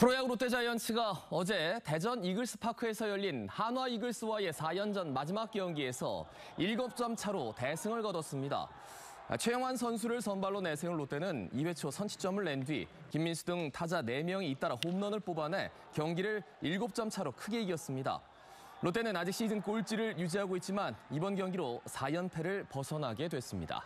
프로야구 롯데자이언츠가 어제 대전 이글스파크에서 열린 한화 이글스와의 4연전 마지막 경기에서 7점 차로 대승을 거뒀습니다. 최영환 선수를 선발로 내세운 롯데는 2회 초 선취점을 낸 뒤 김민수 등 타자 4명이 잇따라 홈런을 뽑아내 경기를 7점 차로 크게 이겼습니다. 롯데는 아직 시즌 꼴찌를 유지하고 있지만 이번 경기로 4연패를 벗어나게 됐습니다.